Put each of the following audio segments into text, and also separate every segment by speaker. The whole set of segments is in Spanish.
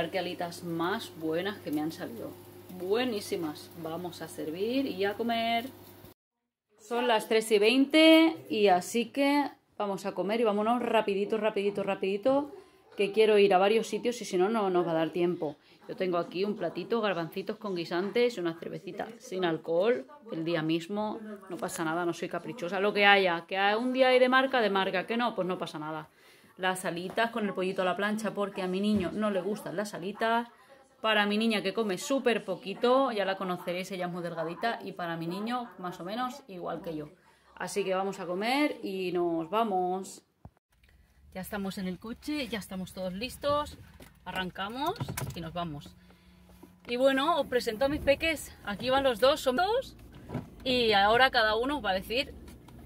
Speaker 1: Mirar qué alitas más buenas que me han salido. Buenísimas. Vamos a servir y a comer. Son las 3 y 20 y así que vamos a comer y vámonos rapidito, rapidito, rapidito, que quiero ir a varios sitios y si no, no nos va a dar tiempo. Yo tengo aquí un platito, garbancitos con guisantes y una cervecita sin alcohol, el día mismo, no pasa nada, no soy caprichosa, lo que haya, que un día hay de marca, de marca, que no, pues no pasa nada. Las alitas con el pollito a la plancha porque a mi niño no le gustan las alitas, para mi niña que come súper poquito, ya la conoceréis, ella es muy delgadita, y para mi niño más o menos igual que yo. Así que vamos a comer y nos vamos. Ya estamos en el coche, ya estamos todos listos, arrancamos y nos vamos. Y bueno, os presento a mis peques, aquí van los dos, son dos, y ahora cada uno va a decir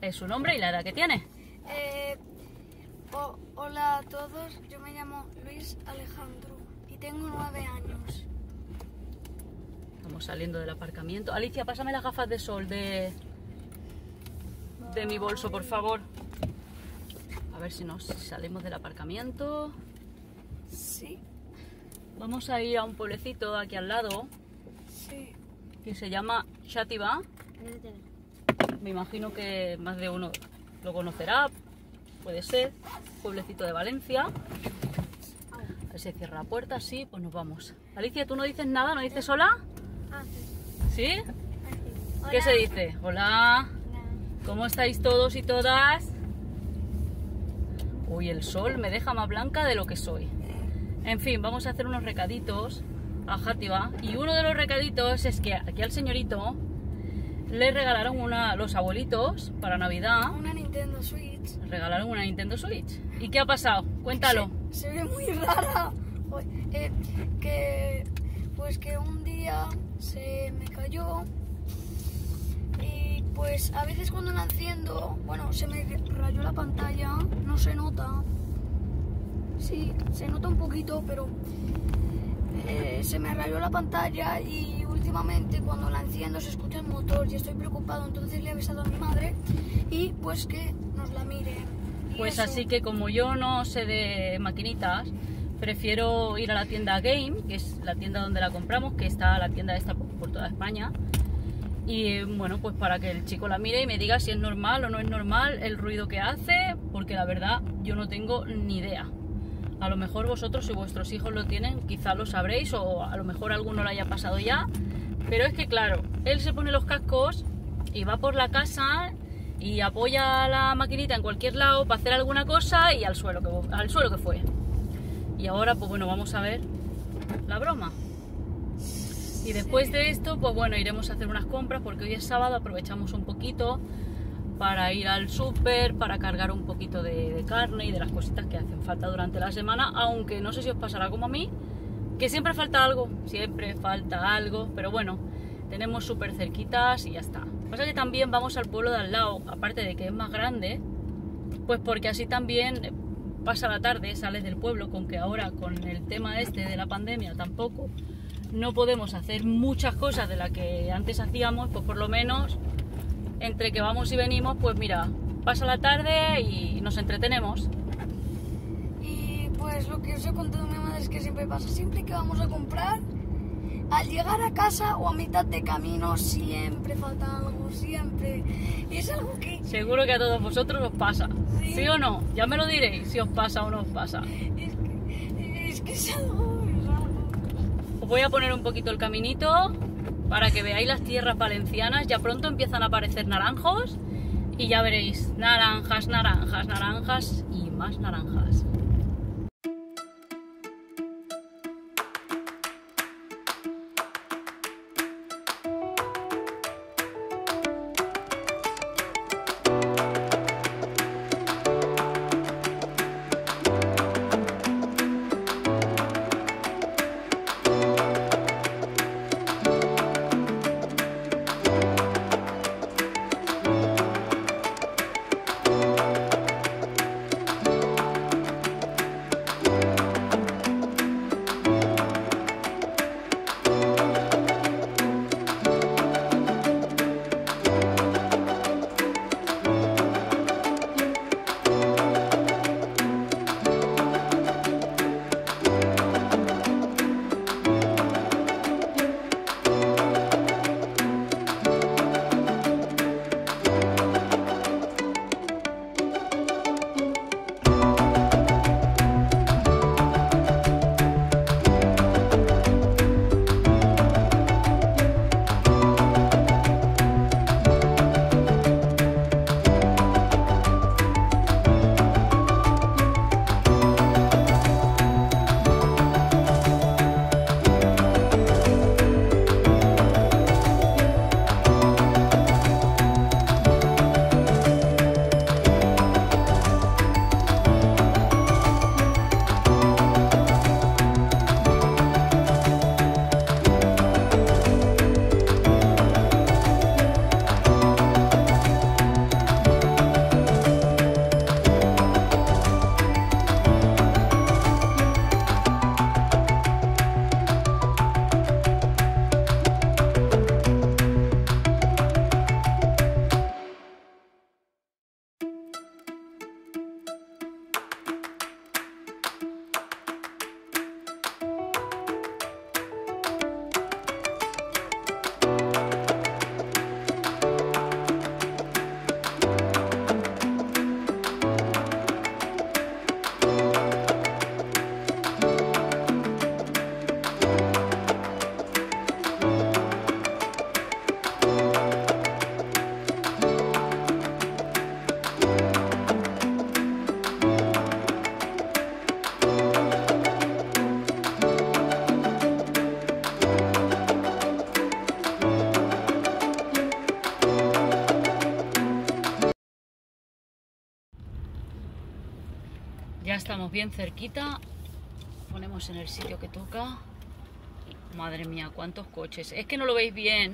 Speaker 1: eh, su nombre y la edad que tiene.
Speaker 2: Eh, hola a todos, yo me llamo Luis Alejandro y tengo nueve años.
Speaker 1: Estamos saliendo del aparcamiento. Alicia, pásame las gafas de sol de, de mi bolso, por favor. A ver si nos salimos del aparcamiento.
Speaker 2: Sí.
Speaker 1: Vamos a ir a un pueblecito aquí al lado.
Speaker 2: Sí.
Speaker 1: Que se llama Shatiba. Me imagino que más de uno lo conocerá. Puede ser. Pueblecito de Valencia. A ver si cierra la puerta. Sí, pues nos vamos. Alicia, ¿tú no dices nada? ¿No dices hola?
Speaker 2: Ah,
Speaker 1: ¿Sí?
Speaker 2: sí.
Speaker 1: ¿Qué se dice? Hola. ¿Cómo estáis todos y todas? Uy, el sol me deja más blanca de lo que soy. En fin, vamos a hacer unos recaditos a Játiva. Y uno de los recaditos es que aquí al señorito le regalaron una, los abuelitos para Navidad.
Speaker 2: Una Nintendo Switch.
Speaker 1: Regalaron una Nintendo Switch. ¿Y qué ha pasado? Cuéntalo.
Speaker 2: Se, se ve muy rara. Eh, que pues que un día se me cayó y pues a veces cuando la enciendo, bueno, se me rayó la pantalla, no se nota. Sí, se nota un poquito, pero eh, se me rayó la pantalla y últimamente cuando la enciendo se escucha el motor y estoy preocupado, entonces le he avisado a mi madre y pues que nos la mire. Y
Speaker 1: Pues
Speaker 2: eso.
Speaker 1: así que como yo no sé de maquinitas, prefiero ir a la tienda Game, que es la tienda donde la compramos, que está la tienda esta por toda España. Y bueno, pues para que el chico la mire y me diga si es normal o no es normal el ruido que hace, porque la verdad yo no tengo ni idea. A lo mejor vosotros, si vuestros hijos lo tienen, quizá lo sabréis o a lo mejor alguno lo haya pasado ya. Pero es que claro, él se pone los cascos y va por la casa y apoya la maquinita en cualquier lado para hacer alguna cosa y al suelo que, al suelo que fue. Y ahora, pues bueno, vamos a ver la broma. Y después de esto, pues bueno, iremos a hacer unas compras porque hoy es sábado, aprovechamos un poquito para ir al súper, para cargar un poquito de, de carne y de las cositas que hacen falta durante la semana, aunque no sé si os pasará como a mí, que siempre falta algo, siempre falta algo, pero bueno, tenemos súper cerquitas y ya está. Pasa que también vamos al pueblo de al lado, aparte de que es más grande, pues porque así también pasa la tarde, sales del pueblo, con que ahora con el tema este de la pandemia tampoco no podemos hacer muchas cosas de las que antes hacíamos, pues por lo menos entre que vamos y venimos, pues mira, pasa la tarde y nos entretenemos.
Speaker 2: Pues lo que os he contado a mi madre es que siempre pasa, siempre que vamos a comprar, al llegar a casa o a mitad de camino siempre falta algo, siempre. Y es algo que
Speaker 1: Seguro que a todos vosotros os pasa.
Speaker 2: Sí.
Speaker 1: ¿Sí o no? Ya me lo diréis si os pasa o no os pasa.
Speaker 2: es que es, que es algo, es algo.
Speaker 1: Os voy a poner un poquito el caminito para que veáis las tierras valencianas. Ya pronto empiezan a aparecer naranjos y ya veréis naranjas, naranjas, naranjas y más naranjas. Bien cerquita. Ponemos en el sitio que toca. Madre mía, cuántos coches. Es que no lo veis bien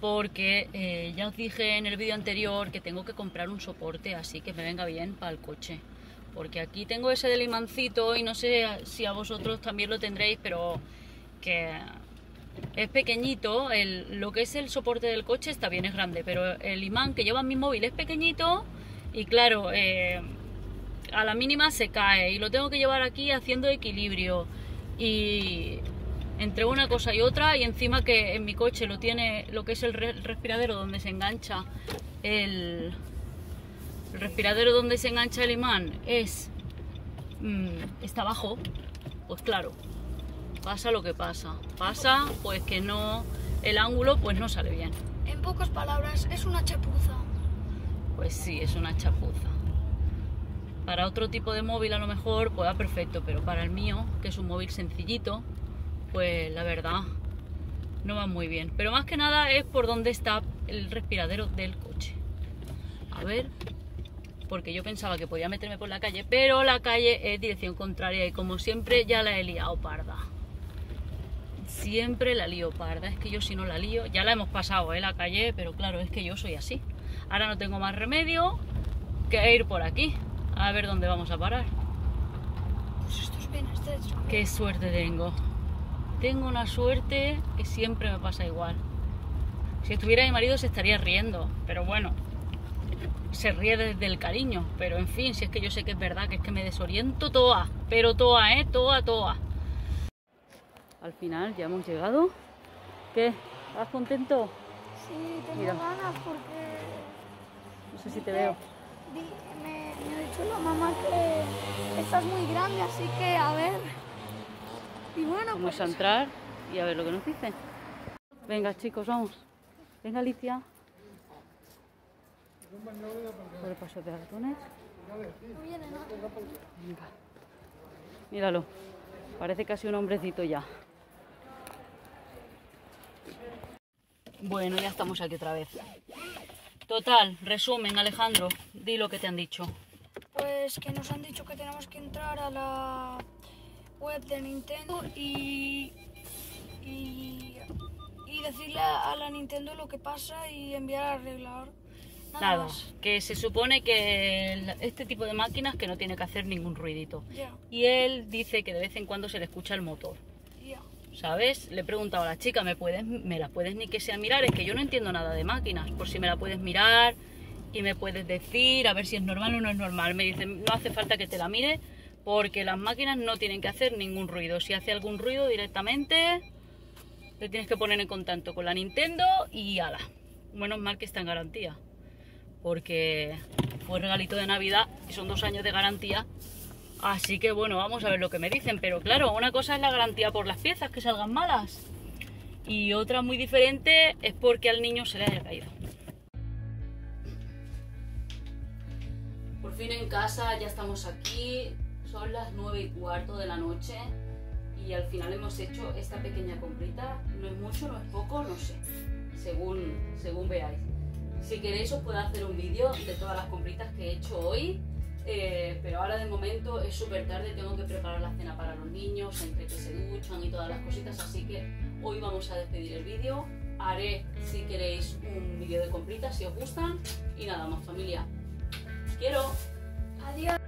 Speaker 1: porque eh, ya os dije en el vídeo anterior que tengo que comprar un soporte así que me venga bien para el coche. Porque aquí tengo ese del imancito y no sé si a vosotros también lo tendréis, pero que es pequeñito. El, lo que es el soporte del coche está bien, es grande, pero el imán que lleva mi móvil es pequeñito y claro, eh, a la mínima se cae y lo tengo que llevar aquí haciendo equilibrio. Y entre una cosa y otra y encima que en mi coche lo tiene lo que es el respiradero donde se engancha el, respiradero donde se engancha el imán es mm, está abajo pues claro pasa lo que pasa. Pasa pues que no el ángulo pues no sale bien.
Speaker 2: En pocas palabras es una chapuza.
Speaker 1: Pues sí es una chapuza para otro tipo de móvil a lo mejor pues va perfecto pero para el mío que es un móvil sencillito pues la verdad no va muy bien. Pero más que nada es por donde está el respiradero del coche. A ver, porque yo pensaba que podía meterme por la calle, pero la calle es dirección contraria y como siempre ya la he liado parda. Siempre la lío parda, es que yo si no la lío, ya la hemos pasado, ¿eh? La calle, pero claro, es que yo soy así. Ahora no tengo más remedio que ir por aquí, a ver dónde vamos a parar.
Speaker 2: Pues esto es bien, este
Speaker 1: Qué suerte tengo tengo una suerte que siempre me pasa igual. Si estuviera mi marido se estaría riendo, pero bueno, se ríe desde el cariño. Pero en fin, si es que yo sé que es verdad, que es que me desoriento toda, pero toda, ¿eh? Toda, toda. Al final ya hemos llegado. ¿Qué? ¿Estás contento?
Speaker 2: Sí, tengo ganas porque...
Speaker 1: No sé si te veo.
Speaker 2: Me, me mamá que estás muy grande, así que a ver... Y bueno,
Speaker 1: vamos a pues entrar y a ver lo que nos dicen. Venga, chicos, vamos. Venga, Alicia. Por el paso de ratones. Venga. Míralo. Parece casi un hombrecito ya. Bueno, ya estamos aquí otra vez. Total, resumen, Alejandro, di lo que te han dicho.
Speaker 2: Pues que nos han dicho que tenemos que entrar a la web de Nintendo y, y, decirle a la Nintendo lo que pasa y enviar a arreglar.
Speaker 1: Nada, que se supone que este tipo de máquinas que no tiene que hacer ningún ruidito. Y él dice que de vez en cuando se le escucha el motor. ¿Sabes? Le he preguntado a la chica, ¿me, puedes, ¿me la puedes ni que sea mirar? Es que yo no entiendo nada de máquinas, por si me la puedes mirar y me puedes decir a ver si es normal o no es normal. Me dice, no hace falta que te la mire porque las máquinas no tienen que hacer ningún ruido. Si hace algún ruido directamente, te tienes que poner en contacto con la Nintendo y ala. Menos mal que está en garantía, porque fue regalito de Navidad y son dos años de garantía. Así que bueno, vamos a ver lo que me dicen. Pero claro, una cosa es la garantía por las piezas que salgan malas. Y otra muy diferente es porque al niño se le haya caído. Por fin en casa, ya estamos aquí son las 9 y cuarto de la noche y al final hemos hecho esta pequeña comprita. No es mucho, no es poco, no sé, según, según veáis. Si queréis os puedo hacer un vídeo de todas las compritas que he hecho hoy, eh, pero ahora de momento es súper tarde, tengo que preparar la cena para los niños, entre que se duchan y todas las cositas, así que hoy vamos a despedir el vídeo. Haré, si queréis, un vídeo de compritas si os gustan. Y nada más familia. Quiero.
Speaker 2: Adiós.